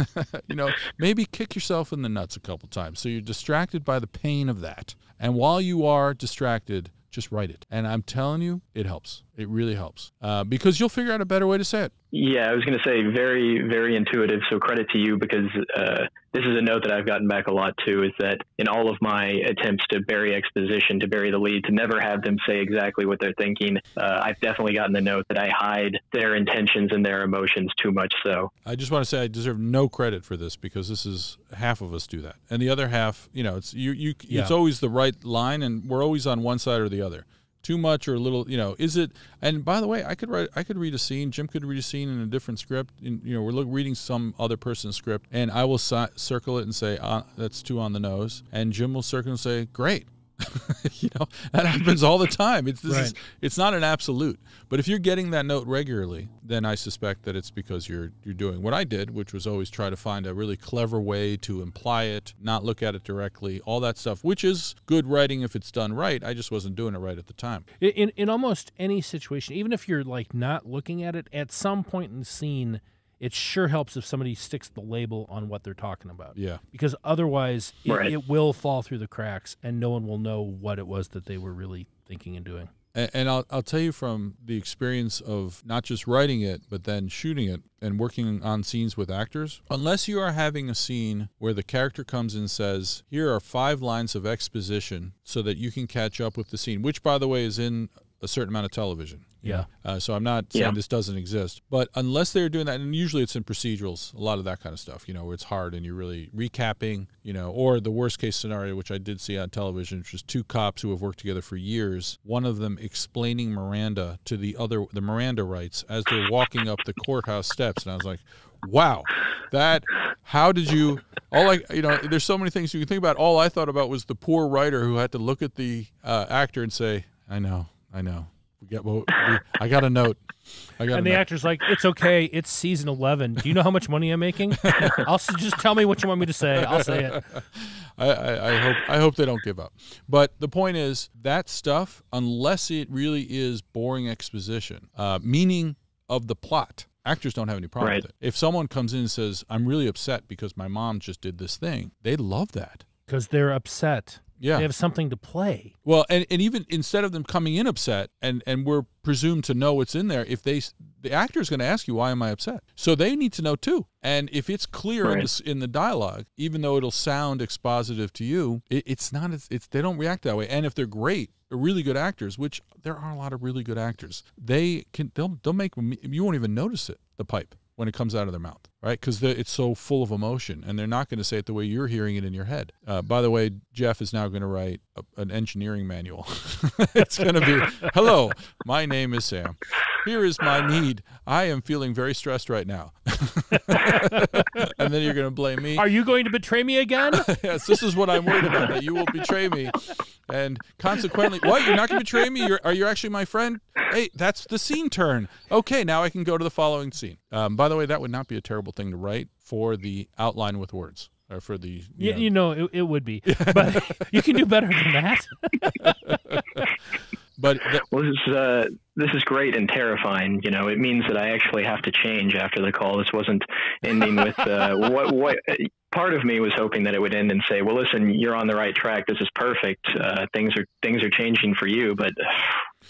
you know, maybe kick yourself in the nuts a couple times so you're distracted by the pain of that. And while you are distracted, just write it. And I'm telling you, it helps. It really helps. Uh, because you'll figure out a better way to say it. Yeah, I was going to say very, very intuitive. So credit to you because uh, this is a note that I've gotten back a lot too. Is that in all of my attempts to bury exposition, to bury the lead, to never have them say exactly what they're thinking, uh, I've definitely gotten the note that I hide their intentions and their emotions too much. So I just want to say I deserve no credit for this because this is half of us do that, and the other half, you know, it's you. You, Yeah. it's always the right line, and we're always on one side or the other. Too much or a little, you know, is it? And by the way, I could write, I could read a scene. Jim could read a scene in a different script. And, you know, we're look, reading some other person's script, and I will si- circle it and say uh, that's too on the nose, and Jim will circle and say great. you know that happens all the time. It's this is, it's not an absolute, but if you're getting that note regularly, then I suspect that it's because you're you're doing what I did, which was always try to find a really clever way to imply it, not look at it directly, all that stuff, which is good writing if it's done right. I just wasn't doing it right at the time. In, in in almost any situation, even if you're like not looking at it, at some point in the scene, it sure helps if somebody sticks the label on what they're talking about. Yeah. Because otherwise, it, Right. it will fall through the cracks, and no one will know what it was that they were really thinking and doing. And, and I'll, I'll tell you from the experience of not just writing it, but then shooting it and working on scenes with actors, unless you are having a scene where the character comes and says, Here are five lines of exposition so that you can catch up with the scene, which, by the way, is in a certain amount of television. Yeah. Uh, so I'm not saying Yeah. this doesn't exist, but unless they're doing that, and usually it's in procedurals, a lot of that kind of stuff, you know, where it's hard and you're really recapping, you know, or the worst case scenario, which I did see on television, which is two cops who have worked together for years, one of them explaining Miranda to the other, the Miranda rights as they're walking up the courthouse steps. And I was like, wow, that, how did you, all I, you know, there's so many things you can think about. All I thought about was the poor writer who had to look at the uh, actor and say, I know, I know. We get what we, I got a note. I got And a the note. actor's like, "It's okay. It's season 11. Do you know how much money I'm making? I'll just tell me what you want me to say. I'll say it." I, I, I hope I hope they don't give up. But the point is that stuff, unless it really is boring exposition, uh, meaning of the plot, actors don't have any problem Right. with it. If someone comes in and says, "I'm really upset because my mom just did this thing," they love that. Because they're upset. Yeah. They have something to play. Well, and, and even instead of them coming in upset, and, and we're presumed to know what's in there, if they the actor is going to ask you why am I upset, so they need to know too. And if it's clear in, Right. this, in the dialogue, even though it'll sound expositive to you, it, it's not. It's, it's they don't react that way. And if they're great, really good actors, which there are a lot of really good actors, they can they'll they'll make you won't even notice it the pipe when it comes out of their mouth, right? Because it's so full of emotion, and they're not going to say it the way you're hearing it in your head. Uh, by the way, Jeff is now going to write a, an engineering manual. it's going to be, "Hello, my name is Sam. Here is my need. I am feeling very stressed right now." and then you're going to blame me. Are you going to betray me again? yes, this is what I'm worried about. That you will betray me, and consequently, what? You're not going to betray me? You're, are you actually my friend? Hey, that's the scene turn. Okay, now I can go to the following scene. Um, by the way, that would not be a terrible thing to write for the outline with words, or for the. You Yeah, know- you know it, it would be, but you can do better than that. but th- Well, this is uh, this is great and terrifying. You know, it means that I actually have to change after the call. This wasn't ending with uh, what what. Part of me was hoping that it would end and say, "Well, listen, you're on the right track. This is perfect. Uh, things are things are changing for you, but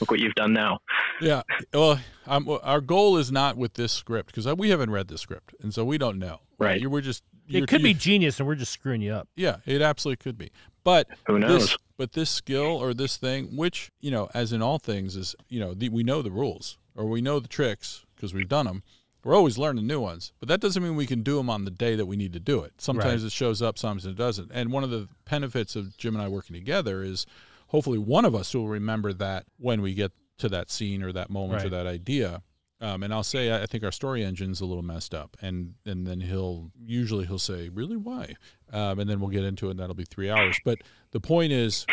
look what you've done now." yeah, well, um, our goal is not with this script because we haven't read the script, and so we don't know. Right. You- We're just. You're- It could be genius, and we're just screwing you up. Yeah, it absolutely could be. But Who knows? This, but this skill or this thing, which you know, as in all things, is you know, the, we know the rules or we know the tricks because we've done them. We're always learning new ones, but that doesn't mean we can do them on the day that we need to do it. Sometimes Right. it shows up, sometimes it doesn't. And one of the benefits of Jim and I working together is hopefully one of us will remember that when we get to that scene or that moment or that idea. Um, and I'll say I think our story engine's a little messed up, and and then he'll usually he'll say really why, um, and then we'll get into it. and That'll be three hours. But the point is,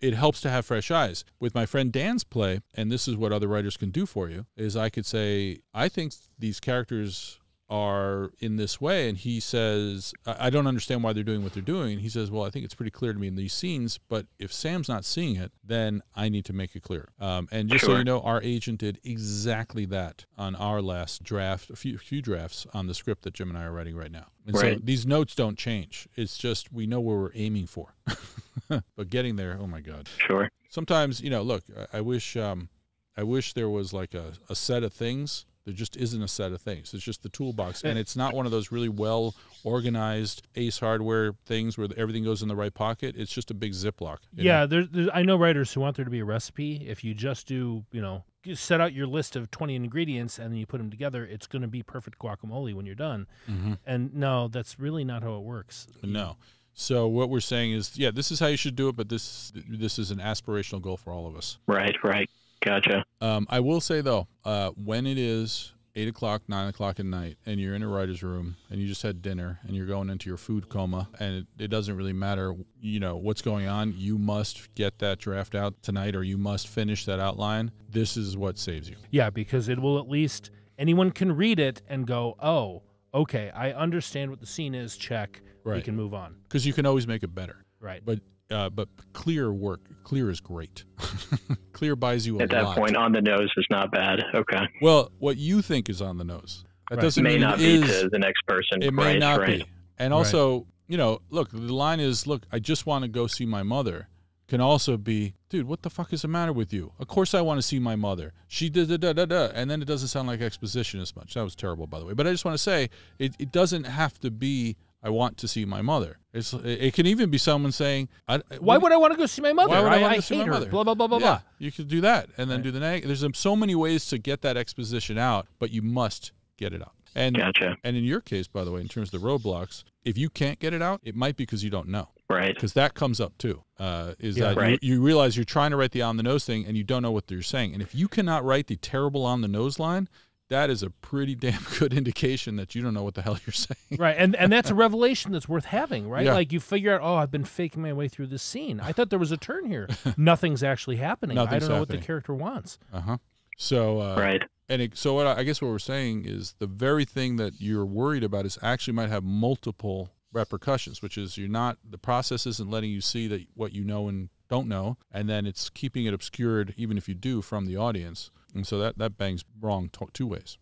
it helps to have fresh eyes. With my friend Dan's play, and this is what other writers can do for you, is I could say, I think these characters are in this way. And he says, I don't understand why they're doing what they're doing. He says, Well, I think it's pretty clear to me in these scenes, but if Sam's not seeing it, then I need to make it clear. Um, and just so you know, our agent did exactly that on our last draft, a few, few drafts on the script that Jim and I are writing right now. And so these notes don't change. It's just we know where we're aiming for. but getting there, oh my God Sure. sometimes you know look i, I wish um i wish there was like a, a set of things there just isn't a set of things it's just the toolbox and it's not one of those really well organized ace hardware things where everything goes in the right pocket it's just a big ziploc Yeah, know? there's, there's, I know writers who want there to be a recipe. If you just do, you know, you set out your list of 20 ingredients and then you put them together, it's going to be perfect guacamole when you're done. Mhm. And no, that's really not how it works. no so what we're saying is yeah this is how you should do it but this this is an aspirational goal for all of us Right. Right. Gotcha. Um, I will say though, uh, when it is eight o'clock, nine o'clock at night, and you're in a writer's room and you just had dinner and you're going into your food coma, and it, it doesn't really matter, you know, what's going on. You must get that draft out tonight, or you must finish that outline. This is what saves you. Yeah, because it will at least, anyone can read it and go, oh, okay, I understand what the scene is, check. Right. We can move on. Because you can always make it better. Right. But uh, but clear work, clear is great. clear buys you a lot. At that lot. point, on the nose is not bad. Okay. well, what you think is on the nose. That Right. doesn't may mean not it be is. to the next person. It may right, not right. be. And also, you know, look, the line is, look, I just want to go see my mother. can also be, dude, what the fuck is the matter with you? Of course I want to see my mother. She did da da da da, and then it doesn't sound like exposition as much. That was terrible, by the way. But I just want to say, it, it doesn't have to be. I want to see my mother. It's, it can even be someone saying, I, Why would I want to go see my mother? Why would I, want I to see my her. mother? Blah blah blah blah yeah, blah. you could do that and then Right. do the neg. There's um, so many ways to get that exposition out, but you must get it out. And Gotcha. and in your case, by the way, in terms of the roadblocks, if you can't get it out, it might be because you don't know. Right. Because that comes up too. Uh, is Yeah. that Right. you, you realize you're trying to write the on the nose thing and you don't know what they're saying. And if you cannot write the terrible on the nose line, that is a pretty damn good indication that you don't know what the hell you're saying. Right, and and that's a revelation that's worth having, right? Yeah. Like you figure out, oh, I've been faking my way through this scene. I thought there was a turn here. Nothing's actually happening. I don't know what the character wants. Uh huh. So uh, Right. And it, so what I, I guess what we're saying is the very thing that you're worried about is actually might have multiple repercussions, which is you're not the process isn't letting you see that what you know and don't know, and then it's keeping it obscured even if you do from the audience, and so that that bangs wrong to, two ways.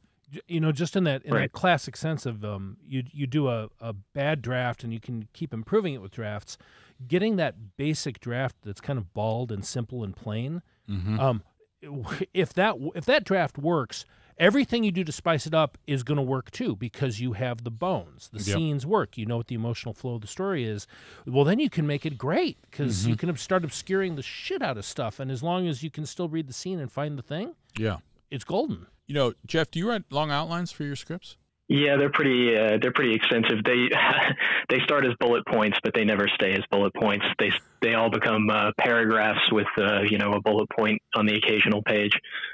You know, just in that in that classic sense of um, you you do a, a bad draft and you can keep improving it with drafts. Getting that basic draft that's kind of bald and simple and plain. Mm-hmm. Um, if that if that draft works, everything you do to spice it up is going to work too because you have the bones. The Yep. scenes work. You know what the emotional flow of the story is. Well, then you can make it great because Mm-hmm. you can start obscuring the shit out of stuff. And as long as you can still read the scene and find the thing, Yeah. it's golden. You know, Jeff, do you write long outlines for your scripts? Yeah, they're pretty. Uh, they're pretty extensive. They they start as bullet points, but they never stay as bullet points. They they all become uh, paragraphs with uh, you know a bullet point on the occasional page.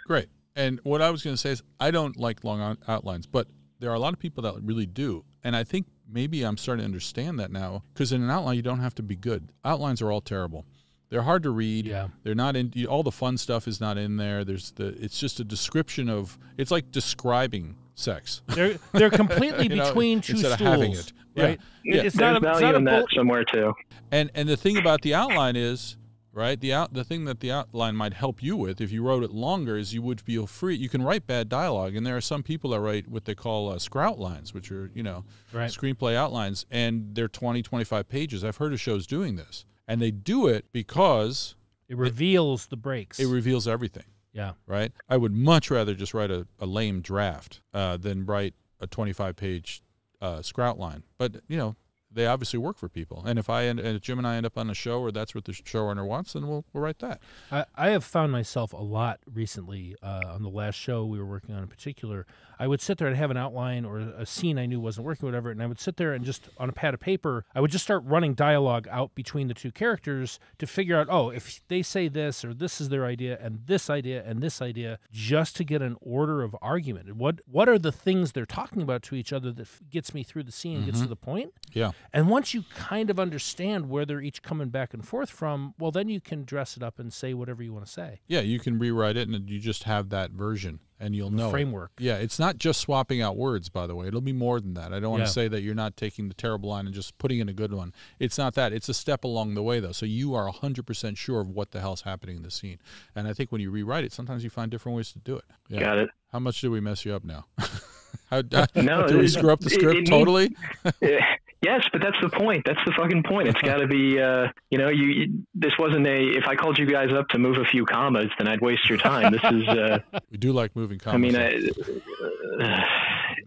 Great. And what I was going to say is, I don't like long outlines, but there are a lot of people that really do. And I think maybe I'm starting to understand that now because in an outline, you don't have to be good. Outlines are all terrible. They're hard to read. Yeah. They're not in, all the fun stuff is not in there. There's the, it's just a description of, it's like describing sex. They're they're completely You know, between two instead of having it. Right? Yeah. It's There's not a, it's value not a in that bullet- somewhere too. And and the thing about the outline is, right? The out the thing that the outline might help you with if you wrote it longer is you would feel free. You can write bad dialogue, and there are some people that write what they call uh, scrout lines, which are you know Right. screenplay outlines, and they're 20, 25 pages. I've heard of shows doing this, and they do it because It reveals the breaks. it reveals everything. yeah. Right? I would much rather just write a, a lame draft uh, than write a 25 page uh, scrout line. But, you know, they obviously work for people. And if I end, if Jim and I end up on a show or that's what the showrunner wants, then we'll, we'll write that. I, I have found myself a lot recently uh, on the last show we were working on in particular. I would sit there and have an outline or a scene I knew wasn't working, whatever, and I would sit there and just on a pad of paper, I would just start running dialogue out between the two characters to figure out, oh, if they say this or this is their idea and this idea and this idea, just to get an order of argument. What what are the things they're talking about to each other that f- gets me through the scene, and gets to the point? Yeah. And once you kind of understand where they're each coming back and forth from, well, then you can dress it up and say whatever you want to say. Yeah, you can rewrite it and you just have that version and you'll know. it. Framework. Yeah, it's not just swapping out words, by the way. It'll be more than that. I don't want Yeah. to say that you're not taking the terrible line and just putting in a good one. It's not that. It's a step along the way, though. So you are 100% sure of what the hell's happening in the scene. And I think when you rewrite it, sometimes you find different ways to do it. Yeah. Got it. How much did we mess you up now? How, No, did we screw up the script it needs- totally? Yes, but that's the point. That's the fucking point. It's got to be, uh, you know, you, you. This wasn't a. If I called you guys up to move a few commas, then I'd waste your time. This is. Uh, We do like moving commas. I mean, I,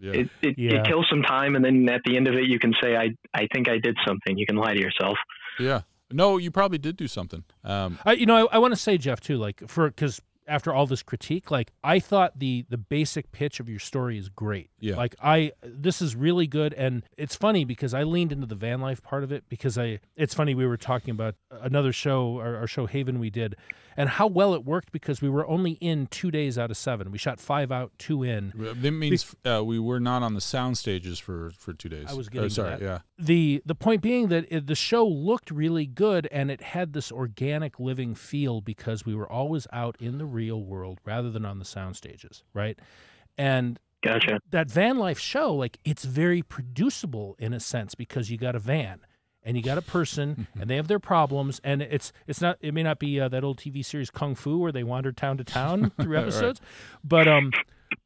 yeah. it, it, Yeah. it kills some time, and then at the end of it, you can say, "I, I think I did something." You can lie to yourself. yeah. No, you probably did do something. Um, I, you know, I, I want to say, Jeff, too, like for because after all this critique, like I thought the the basic pitch of your story is great. Yeah. Like I, this is really good, and it's funny because I leaned into the van life part of it because I. It's funny we were talking about another show, our, our show Haven we did, and how well it worked because we were only in two days out of seven. We shot five out, two in. that means uh, we were not on the sound stages for, for two days. I was Oh, getting to sorry, that. yeah. the the point being that it, the show looked really good and it had this organic living feel because we were always out in the real world rather than on the sound stages right and Gotcha. that van life show like it's very producible in a sense because you got a van and you got a person and they have their problems and it's it's not it may not be uh, that old tv series kung fu where they wander town to town through Right. episodes but um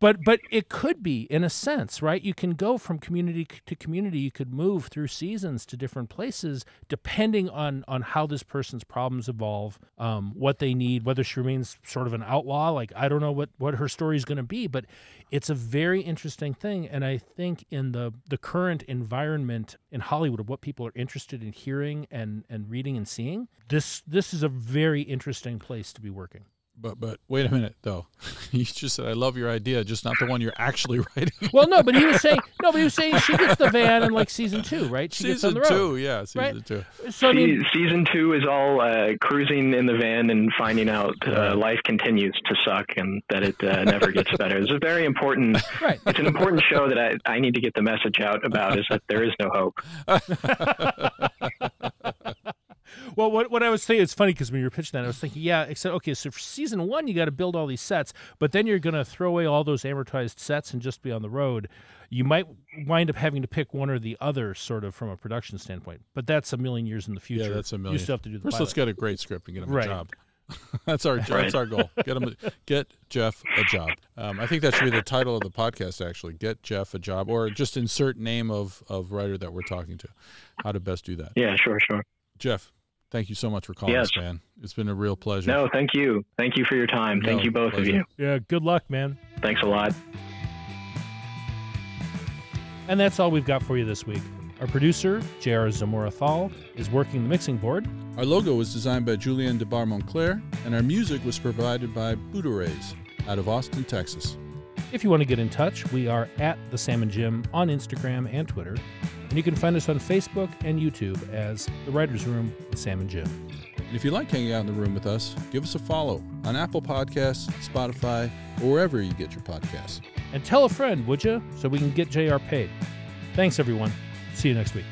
but but it could be in a sense right? You can go from community to community. You could move through seasons to different places depending on on how this person's problems evolve um, what they need whether she remains sort of an outlaw like i don't know what what her story is going to be but it's a very interesting thing. And i think in the the current environment in hollywood of what people are interested in hearing and and reading and seeing this this is a very interesting place to be working But but wait a minute though. You just said I love your idea, just not the one you're actually writing. Well, no, but he was saying no, but he was saying she gets the van in like season two, right? She gets on season the road. two, yeah, season Right? two. So I mean, Se- season two is all uh, cruising in the van and finding out uh, life continues to suck and that it uh, never gets better. It's a very important. right? It's an important show that I, I need to get the message out about is that there is no hope. Well, what what I was saying, it's funny because when you were pitching that, I was thinking, yeah, except okay, so for season one, you got to build all these sets, but then you're going to throw away all those amortized sets and just be on the road. You might wind up having to pick one or the other, sort of from a production standpoint. But that's a million years in the future. Yeah, that's a million. You still have to do the First, let's get a great script and get him Right. a job. that's our that's our goal. Get him a, get Jeff a job. Um, I think that should be the title of the podcast. Actually, get Jeff a job, or just insert name of of writer that we're talking to. How to best do that. Yeah, sure, sure. Jeff, thank you so much for calling Yes. us, man. It's been a real pleasure. No, thank you. Thank you for your time. Thank you, both pleasure. of you. Yeah, good luck, man. Thanks a lot. And that's all we've got for you this week. Our producer, J.R. Zamora Thal, is working the mixing board. Our logo was designed by Julien Debar-Monclair, and our music was provided by Buddha Rays out of Austin, Texas. If you want to get in touch, we are at the Sam and Jim on Instagram and Twitter. And you can find us on Facebook and YouTube as The Writer's Room with Sam and Jim. And if you like hanging out in the room with us, give us a follow on Apple Podcasts, Spotify, or wherever you get your podcasts. And tell a friend, would you, so we can get JR paid. Thanks, everyone. See you next week.